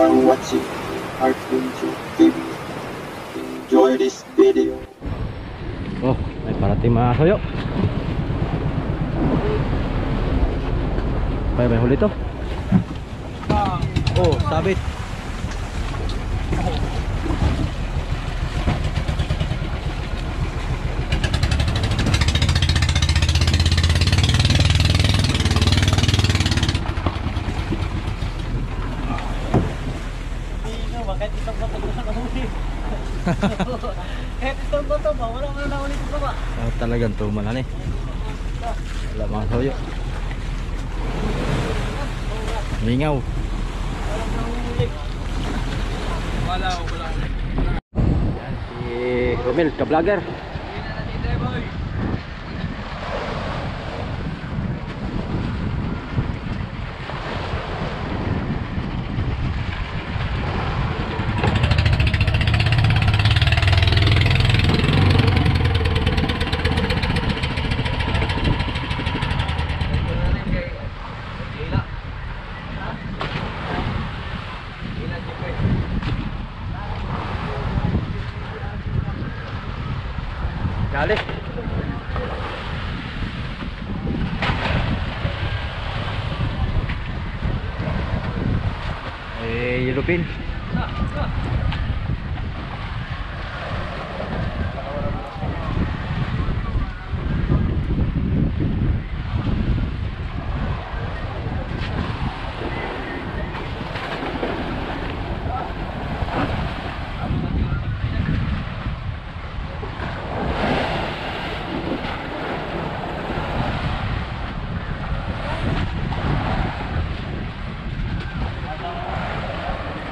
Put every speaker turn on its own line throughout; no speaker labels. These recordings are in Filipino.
are watching Art Venture TV. Enjoy this video.
Oh, may parating mga soyo. May may huli to. Oh, sabit.
Kahit isang bato ko sa kahuli. Kahit isang bato ba, wala mo na ulit ko ba?
Talagang tumalan eh. Wala mga soyo. Mingaw.
Wala, wala.
Yan, si Romel, ka-vlogger.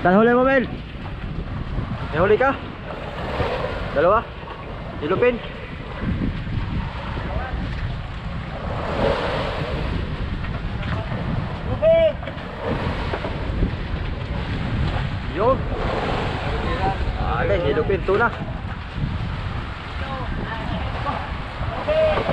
Saan huli mo, Mel? May huli ka? Dalawa? Yellow pin? Yun. Ale, yellow pin, tuna. Ah,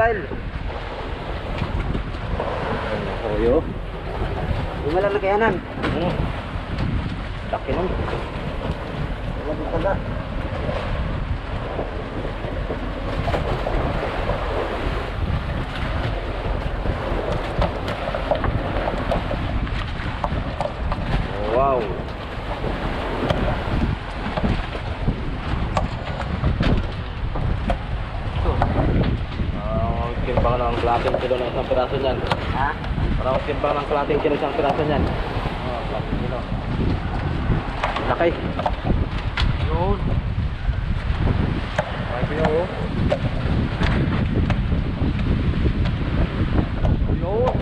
está
él. Parang timbang ng kalating kilo ng isang piraso niyan.
Ha?
Parang timbang ng kalating kilo ng isang piraso niyan.
Oo, kalating kilo.
Laki.
Yun.
Pinaw. Yun.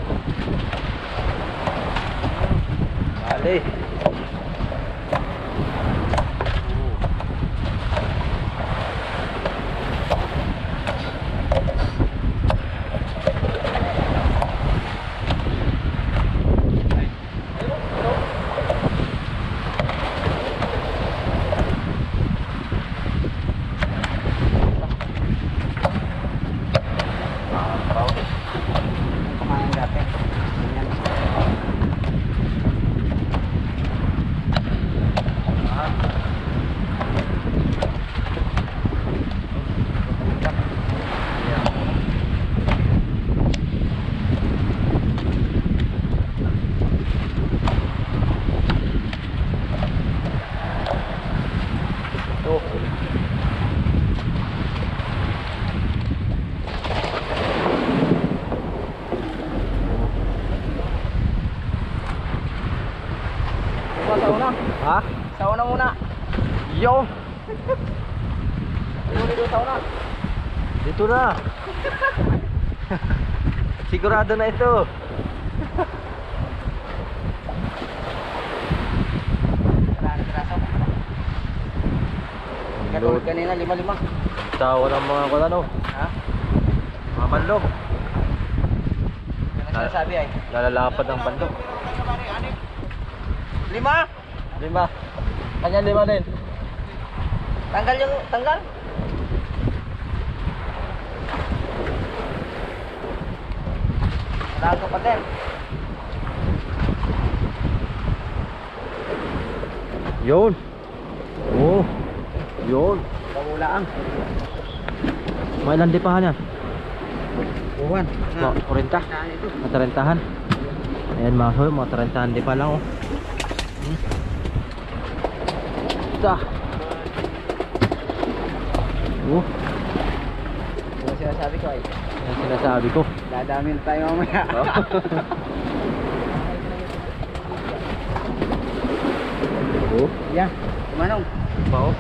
Kumain dati. Ganyan.
Ha?
Sa una muna.
Yo!
Ano dito sa una?
Dito na. Sigurado na ito.
Katulad kanina, lima-lima.
Tawa ng mga kung ano,
Ha?
mga bandok.
Ano sinasabi ay?
Nalalapad ng bandok.
Lima?
Lima. Kanya lima din.
Tanggal yung, tanggal? Ka pa din.
Yun. Oh. Yun.
Pagulaan.
May ilan di pa yan?
Buwan.
Mga 40.
Saan ito?
Mga 30-han. Ayan mga hoy, mga 30-han di pa lang oh. Ita. Oh,
Ano sinasabi ko ay?
yan sinasabi ko.
Dadamin tayo mamaya.
Oh,
Yan. Manong.
pa oh.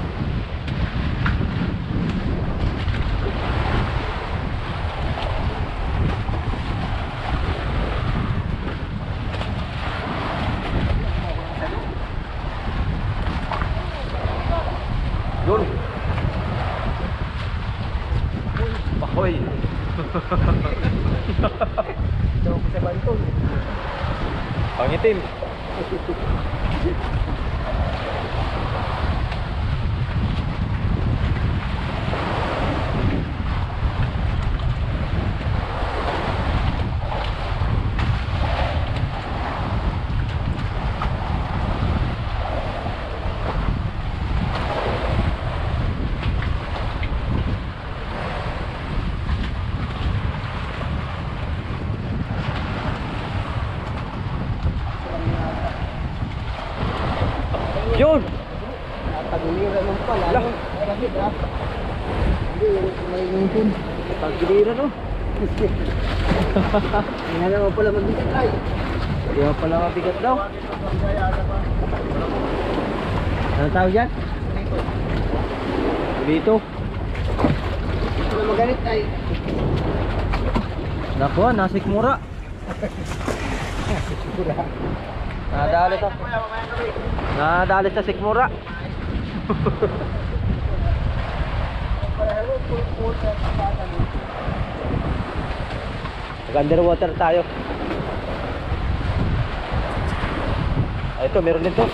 Yun. Pahoy.
Ito ko sa bantong.
Pangitim. Yun.
Pagiliran ng pala.
Lah.
Bakit ah? Hindi, naman pala magbigay. Ay!
Hindi mo pala mabigat daw. Ano tawag dyan? Dito.
Ito na magalit ay.
Naku, ah, nasikmura. Nadali to. Nadali sa sikmura. Nag-underwater tayo. Ah, ito, meron din to.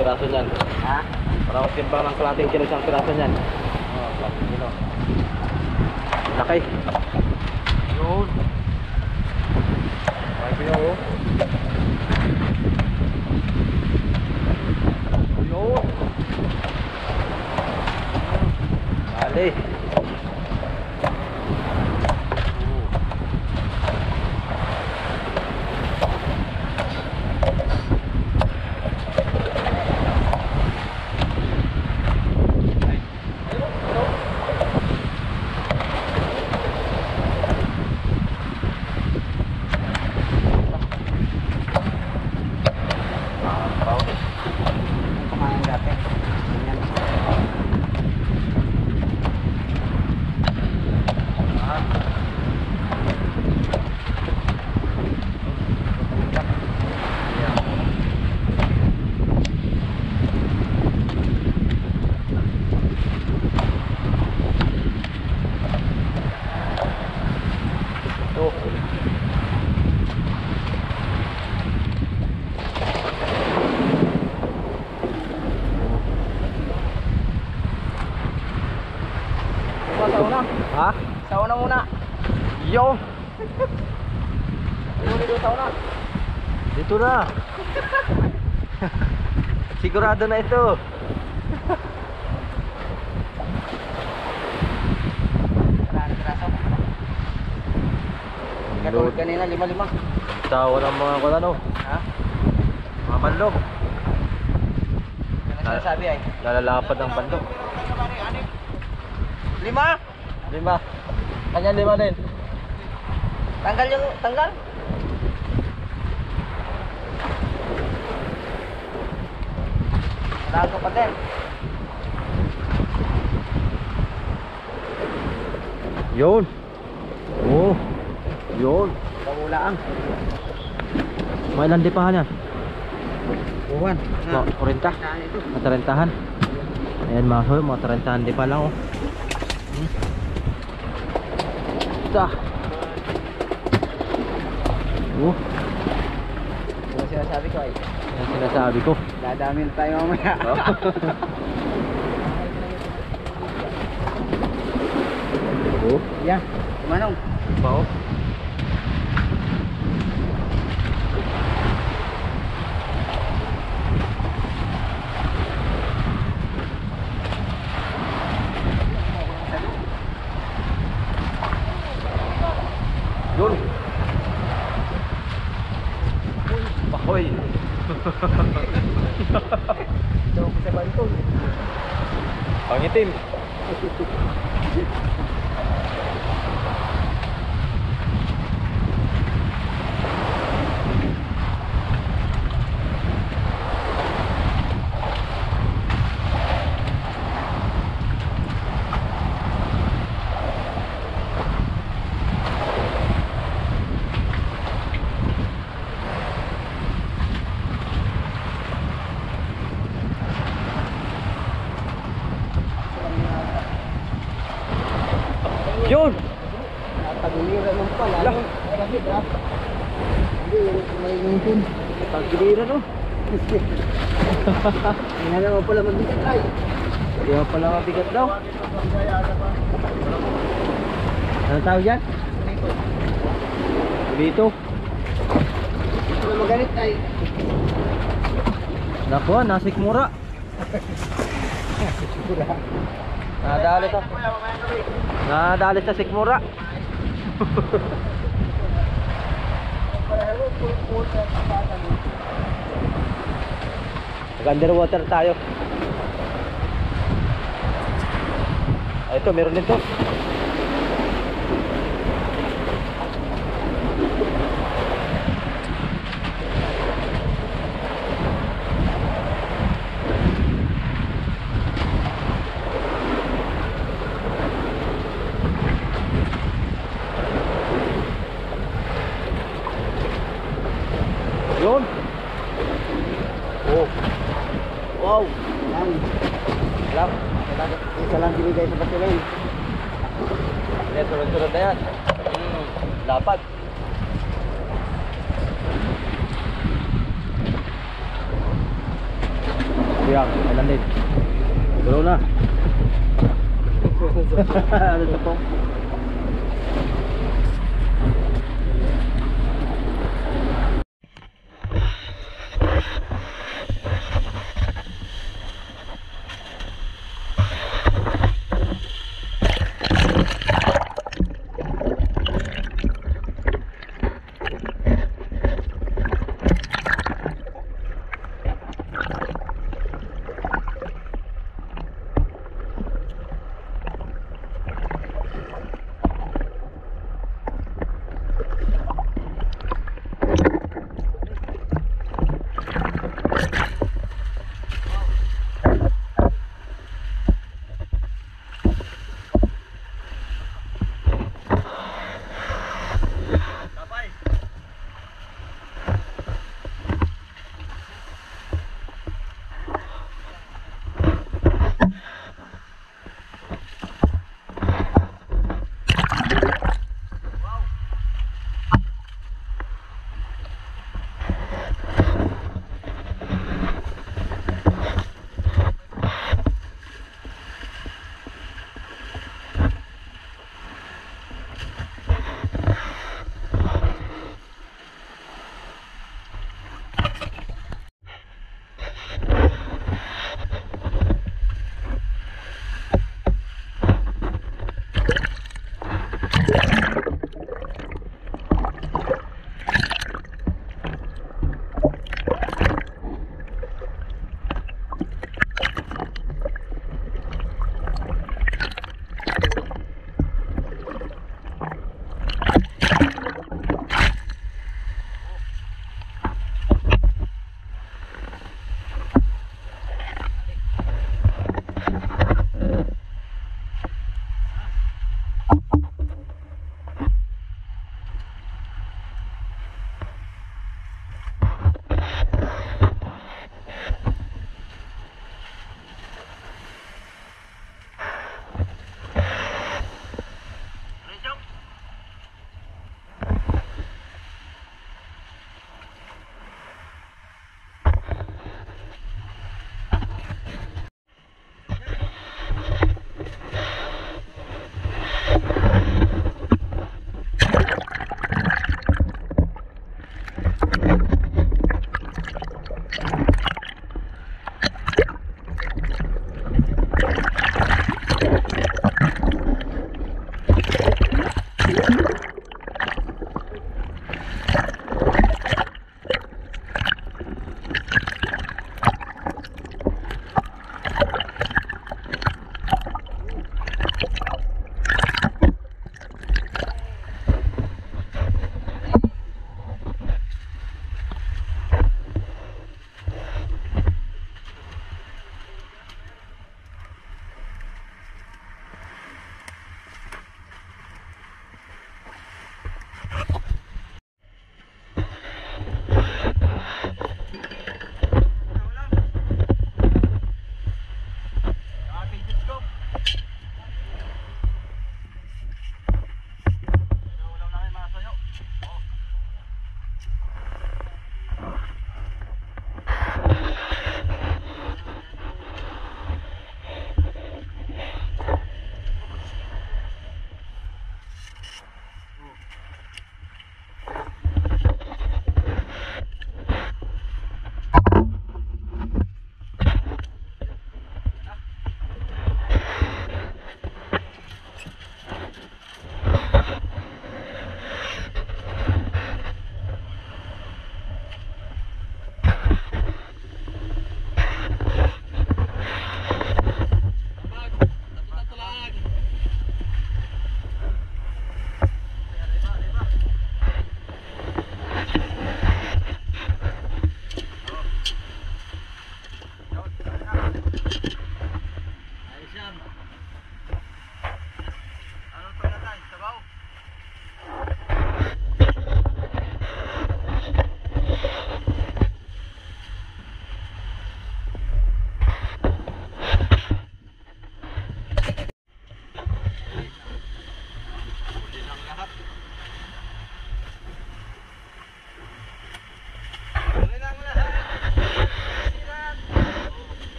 Piraso niyan.
Ha?
Parang timbang ng kalating kilo ng isang piraso niyan.
Oo, pati kilo.
Laki.
Yun. Ay, kilo. oh.
Yun. Dali.
Kumain dati. Ganyan.
Oh.
Diba, sa una?
Ha?
Sa una muna.
Yo.
Ano dito sa una?
Dito na. Sigurado na ito.
Katulad kanina, lima-lima.
Tawa ng mga kung ano,
Ha?
mga bandok.
Yan ang sinasabi ay.
Nalalapad ng bandok.
Lima!
Lima. Kanya lima din.
Tanggal yung, tanggal. Wala ko pa din.
Yun. Oh. Yun.
Pagulaang.
May ilan di pa yan?
Buwan.
Mga 40.
Saan ito?
Mga 30-han. Ayan mga hoy, mga 30-han di pa lang oh. Hmm. Ita. Oh,
Ay.
yan sinasabi ko.
Dadamin tayo mamaya.
Oh,
Yan. Manong.
pa oh. Yun. Bahoy.
Ito ako sa bantol.
Pangitim. Yun.
Pagulira lang pala.
Lah.
Bakit ha? Hindi, may ngipin.
Pagkilira no.
Hindi na naman pala magbigay ay.
Hindi mo pala mabigat daw. Ano tawag yan? Dito.
Magalit ay.
Naku, nasikmura. Nadali sa Nadali sa sikmura. Nag-underwater tayo. Ito, meron din to.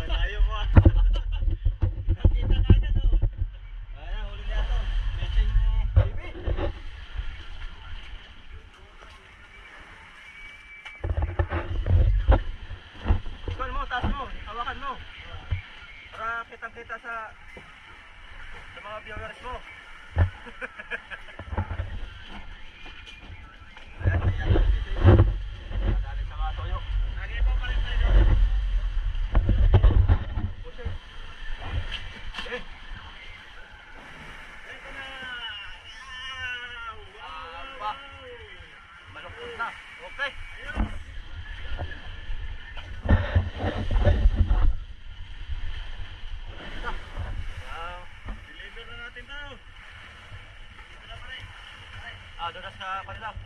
Malayo po. Doon na sa kanila.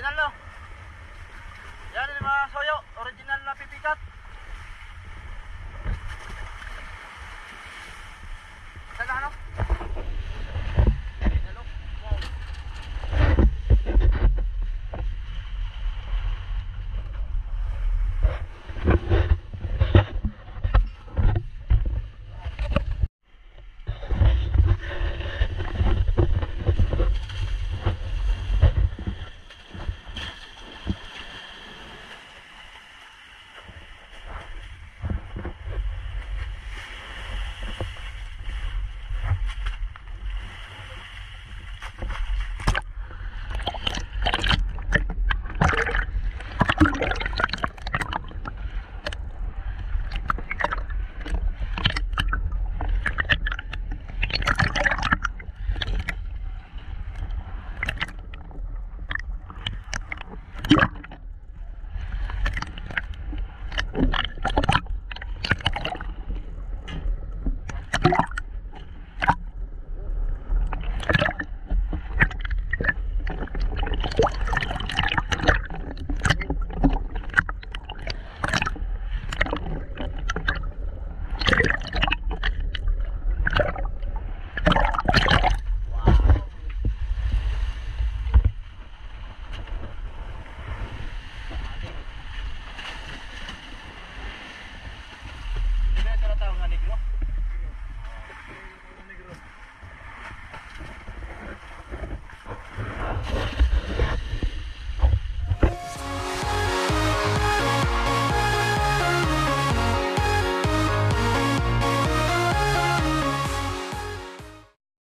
No? Yan